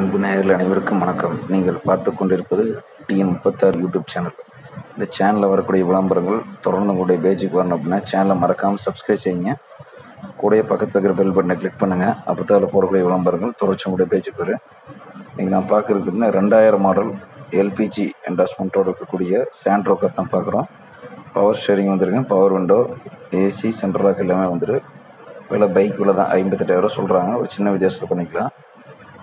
அன்பு நேயர்கள் அனைவருக்கும் வணக்கம். நீங்கள் பார்த்து கொண்டிருப்பது டிஎன் முப்பத்தாறு யூடியூப் சேனல். இந்த சேனலில் வரக்கூடிய விளம்பரங்கள் தொடர்ந்து உங்களுடைய பேஜுக்கு வரணும் அப்படின்னா சேனலை மறக்காமல் சப்ஸ்கிரைப் செய்யுங்க. கூடயே பக்கத்தில் இருக்கிற பெல் பட்டனை கிளிக் பண்ணுங்கள் அப்போ தான் போடக்கூடிய விளம்பரங்கள் தொடர்ச்சி உங்களுடைய பேஜுக்கு வரும். நீங்கள் நான் பார்க்குறதுக்குன்னா ரெண்டாயிரம் மாடல் எல்பிஜி என்டாஸ்மெண்ட்டோடு இருக்கக்கூடிய சாண்ட்ரோ தான் பார்க்குறோம். பவர் ஸ்டேரிங் வந்துருங்க power window AC central lock எல்லாமே வந்துடும் விலை பைக் விலை தான் ஐம்பத்தெட்டாயிரம் சொல்கிறாங்க ஒரு சின்ன வித்தியாசத்தில் பண்ணிக்கலாம்.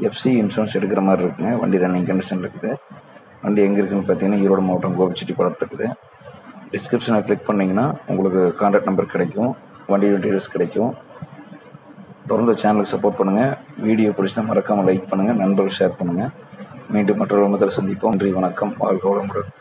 எஃப்சி இன்சூரன்ஸ் எடுக்கிற மாதிரி இருக்குங்க. வண்டி ரன்னிங் கண்டிஷன் இருக்குது. வண்டி எங்கே இருக்குதுன்னு பார்த்தீங்கன்னா ஈரோடு மாவட்டம் கோபிச்செட்டிப்பாளையத்தில் இருக்குது. டிஸ்கிரிப்ஷனை கிளிக் பண்ணிங்கன்னா உங்களுக்கு கான்டாக்ட் நம்பர் கிடைக்கும். வண்டி டீடைல்ஸ் கிடைக்கும். தொடர்ந்து சேனலுக்கு சப்போர்ட் பண்ணுங்கள் வீடியோ பிடிச்சா மறக்காமல் லைக் பண்ணுங்கள் நண்பர்கள் ஷேர் பண்ணுங்கள் மீண்டும் மற்றொரு முதல் சந்திப்போம். நன்றி வணக்கம். வாழ்க வளமுடன்.